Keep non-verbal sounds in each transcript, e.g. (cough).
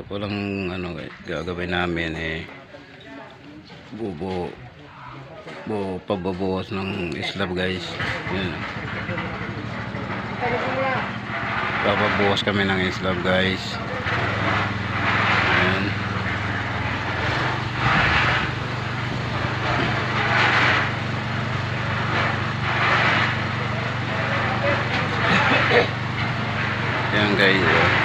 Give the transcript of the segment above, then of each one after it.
Ito po lang ano gagawin namin eh bubo bu pababuhos ng islab guys. Yan. Papabuhos kami ng islab guys. Yan. (coughs) Yan guys. oh.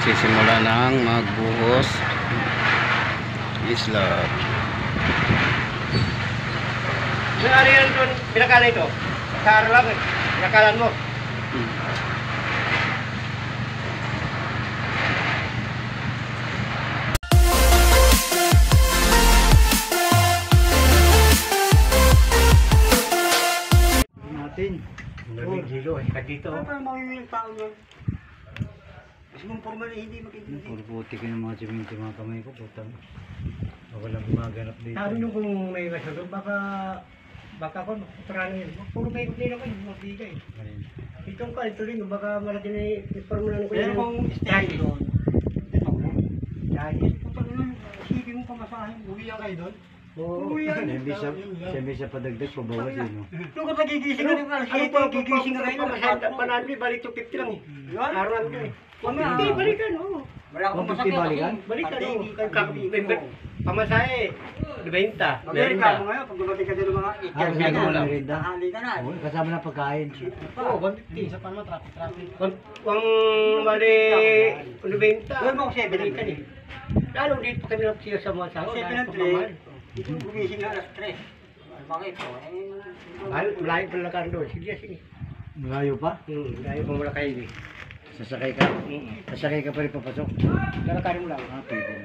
Sisimula ng magbuhos islab. Yung ano yan doon, pinakala ito? Sa araw lang, eh. pinakalan mo. natin. Maraming gilo eh, ka dito. Ano pa yung mamimili ng tao yun? Kasi mong formal eh, hindi makikita. Puro puti ka ng mga siminti mga kamay ko, putang. Walang gumaganap dito. Sabi nung kung may masyado, baka baka ko, parang yun. Puro kayo nila kayo, mabigay. Ayun. Itong ka, ito rin, baka malaki na yung formulan ko Pero kung stay doon, Dahil. kapag naman, isipin mo pamasahin, uwi yan kayo doon. Oo. Siyempre siya, siyempre siya padagdag, pabawas yun. Nung kapag gigising ka rin, Ano 7, pa, gigising ka rin, pamasahan, panalo, balik to 50 lang eh. Yun. Araw namin yun eh. Hindi, balikan, oo. Wala akong 150 masakit. balikan? Balikan, Pati, hindi ka- Kak- Pamasahe, 20, Amerika mo 90. ngayon, pag dumating ka din ng mga Ah, ikan kasama mo na lang. ka na. Oo, kasama na pagkain. Oo, 150. Isa pa naman, traffic-traffic. Kung, bali, 90, Doon mo ako seven balikan eh. Lalo dito kami nagsiya sa mga sao, Kasi dahil pinag-trade, pagmamahal. gumising na alas 3. Ay, bakit? Oh, eh, malayo pa lang doon. Sige, sige. Malayo pa? Hmm, malayo pa mula kayo eh. Sasakay ka? Sasakay ka pa rin papasok? Lalakarin mo lang. Ah, pwede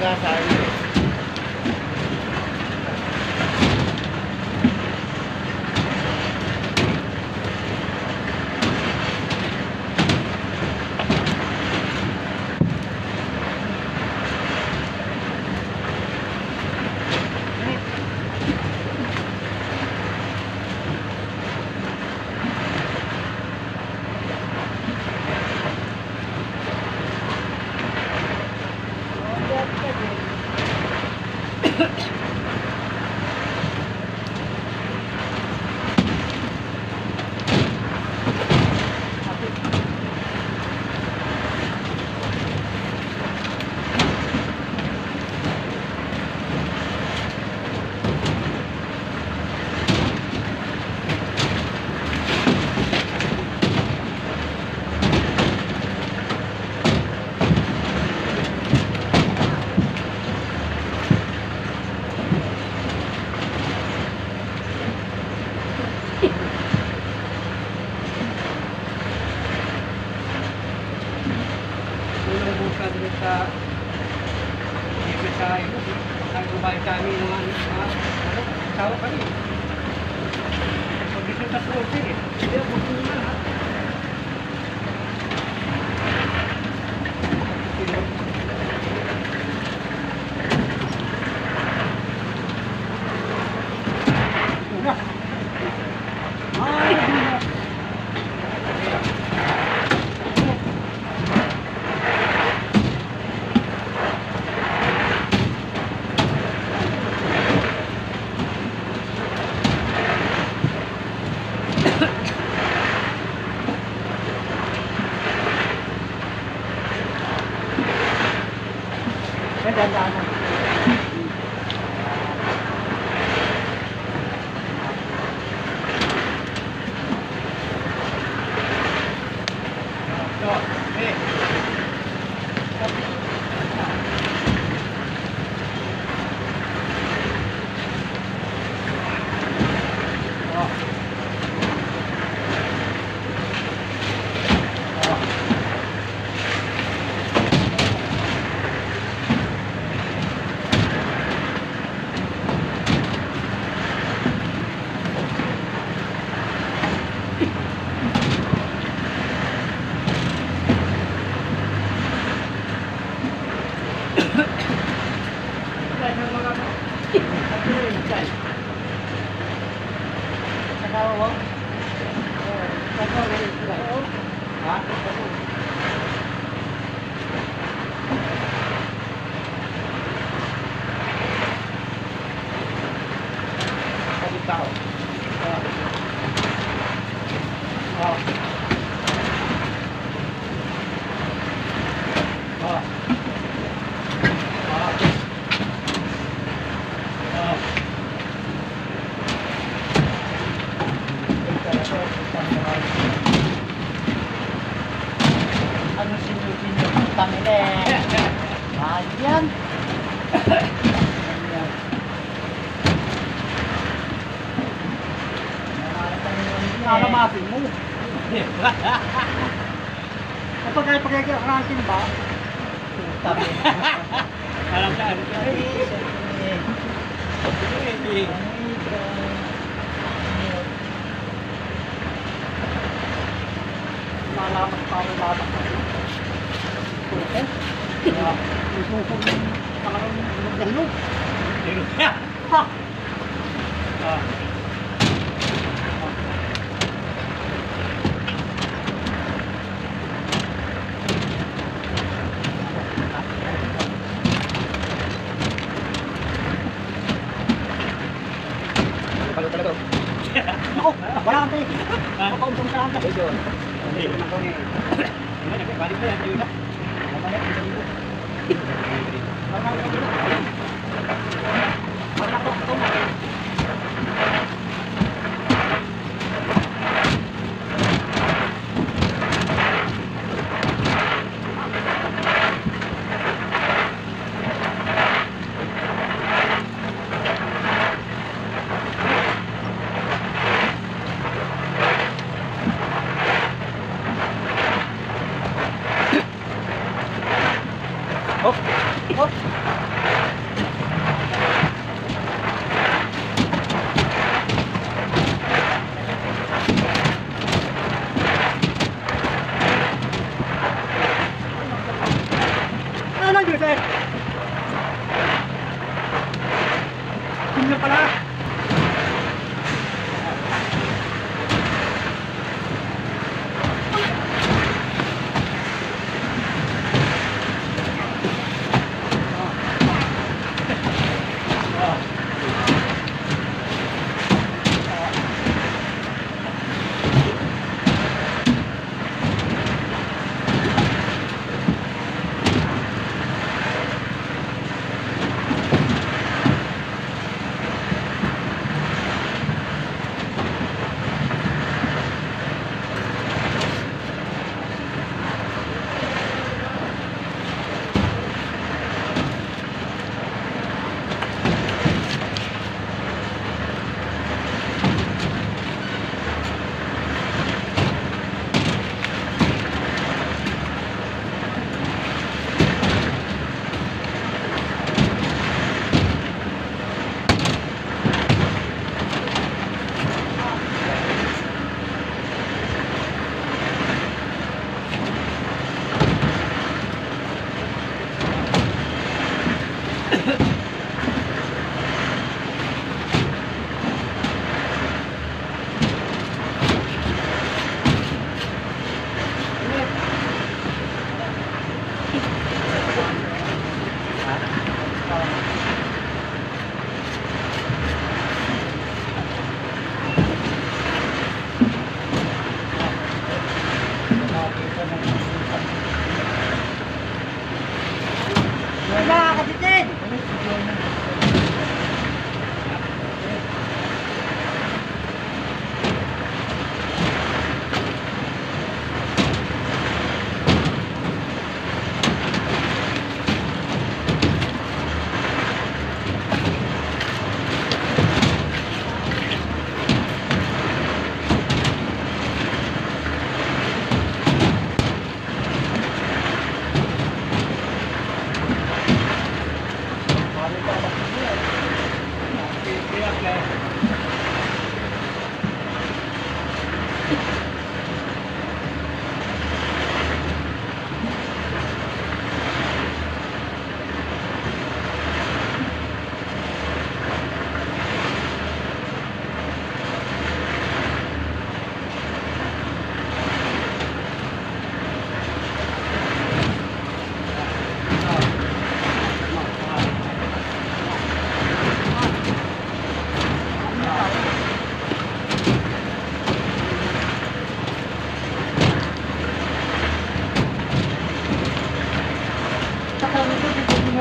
Akin Ha (laughs) تقول فيه Kalamasin mo. Kapag kaya pagkakarangkin ba? Tabi. Alam ka, ano ka? Hindi. Malamat pa rin labat. Okay. Gusto ko talagang magdalo. Ha! Hindi. Oh.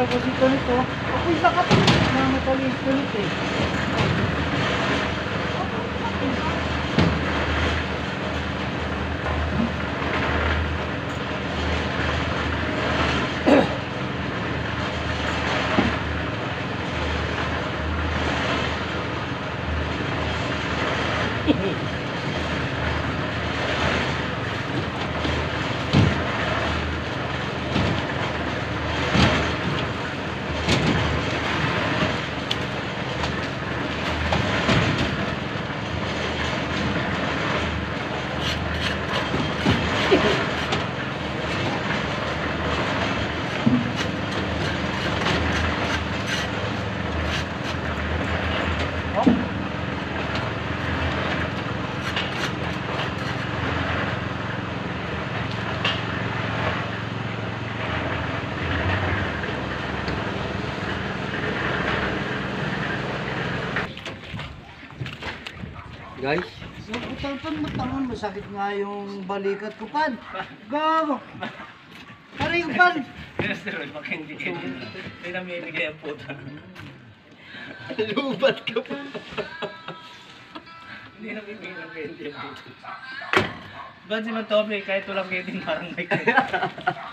Eh. si Tulit oh. Ako isa ka pa. Mamatali si Tulit eh. Guys, So, putang pan matangon, masakit nga yung balikat ko pan. Gago. Aray ko pan. Lubat ka pa. Ba't si Mantobre, kahit walang ganyan parang may (laughs)